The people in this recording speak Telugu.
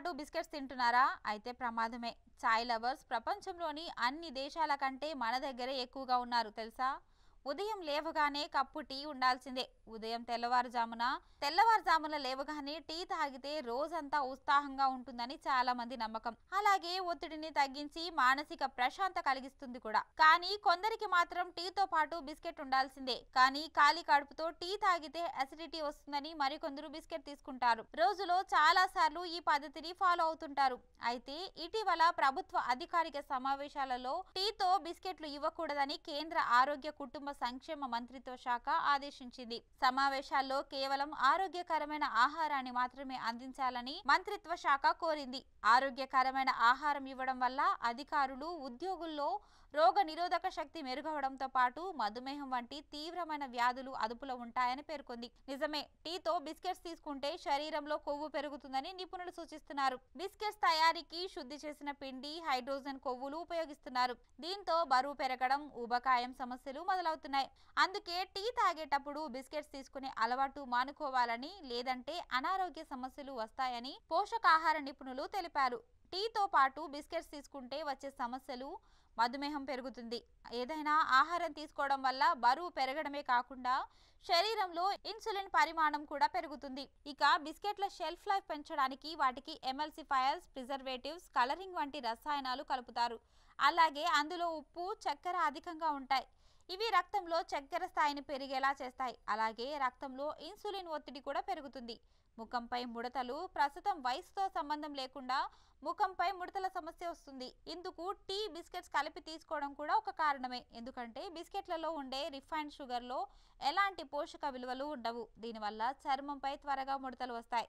అంటున్నారా అయితే ప్రమాదమే. చాయ్ లవర్స్ ప్రపంచంలోని అన్ని దేశాల కంటే మన దగ్గరే ఎక్కువగా ఉన్నారు తెలుసా? ఉదయం లేవగానే కప్పు టీ ఉండాల్సిందే. ఉదయం తెల్లవారుజామున తెల్లవారుజామున లేవగానే టీ తాగితే రోజంతా ఉత్సాహంగా ఉంటుందని చాలా మంది నమ్మకం. అలాగే ఒత్తిడిని తగ్గించి మానసిక ప్రశాంత కలిగిస్తుంది కూడా. కానీ కొందరికి మాత్రం టీతో పాటు బిస్కెట్ ఉండాల్సిందే. కానీ ఖాళీ కడుపుతో టీ తాగితే అసిడిటీ వస్తుందని మరికొందరు బిస్కెట్ తీసుకుంటారు. రోజులో చాలా సార్లు ఈ పద్ధతిని ఫాలో అవుతుంటారు. అయితే ఇటీవల ప్రభుత్వ అధికారిక సమావేశాలలో టీతో బిస్కెట్లు ఇవ్వకూడదని కేంద్ర ఆరోగ్య కుటుంబ సంక్షేమ మంత్రిత్వ శాఖ ఆదేశించింది. సమావేశాల్లో కేవలం ఆరోగ్యకరమైన ఆహారాన్ని మాత్రమే అందించాలని మంత్రిత్వ శాఖ కోరింది. ఆరోగ్యకరమైన ఆహారం ఇవ్వడం వల్ల అధికారులు ఉద్యోగుల్లో రోగ నిరోధక శక్తి మెరుగవడంతో పాటు మధుమేహం వంటి తీవ్రమైన వ్యాధులు అదుపులో ఉంటాయని పేర్కొంది. నిజమే టీతో బిస్కెట్స్ తీసుకుంటే శరీరంలో కొవ్వు పెరుగుతుందని నిపుణులు సూచిస్తున్నారు. బిస్కెట్స్ తయారీకి శుద్ధి చేసిన పిండి హైడ్రోజన్ కొవ్వులు ఉపయోగిస్తున్నారు. దీంతో బరువు పెరగడం ఊబకాయం సమస్యలు మొదలవుతున్నాయి అందుకే టీ తాగేటప్పుడు బిస్కెట్స్ తీసుకునే అలవాటు మానుకోవాలని లేదంటే అనారోగ్య సమస్యలు వస్తాయని పోషకాహార నిపుణులు తెలిపారు. టీతో పాటు బిస్కెట్స్ తీసుకుంటే వచ్చే సమస్యలు మధుమేహం పెరుగుతుంది. ఏదైనా ఆహారం తీసుకోవడం వల్ల బరువు పెరగడమే కాకుండా శరీరంలో ఇన్సులిన్ పరిమాణం కూడా పెరుగుతుంది. ఇక బిస్కెట్ల షెల్ఫ్ లైఫ్ పెంచడానికి వాటికి ఎమల్సిఫైయర్స్ ప్రిజర్వేటివ్స్ కలరింగ్ వంటి రసాయనాలు కలుపుతారు. అలాగే అందులో ఉప్పు చక్కెర అధికంగా ఉంటాయి. ఇవి రక్తంలో చక్కెర స్థాయిని పెరిగేలా చేస్తాయి. అలాగే రక్తంలో ఇన్సులిన్ ఒత్తిడి కూడా పెరుగుతుంది. ముఖంపై ముడతలు ప్రస్తుతం వయసుతో సంబంధం లేకుండా ముఖంపై ముడతల సమస్య వస్తుంది. ఇందుకు టీ బిస్కెట్స్ కలిపి తీసుకోవడం కూడా ఒక కారణమే. ఎందుకంటే బిస్కెట్లలో ఉండే రిఫైన్డ్ షుగర్లో ఎలాంటి పోషక విలువలు ఉండవు. దీనివల్ల చర్మంపై త్వరగా ముడతలు వస్తాయి.